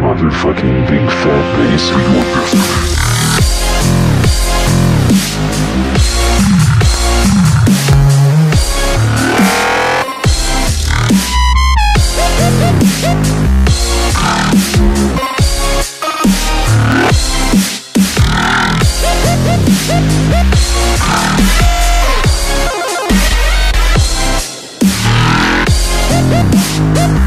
Motherfucking big fat bass, we your this. We'll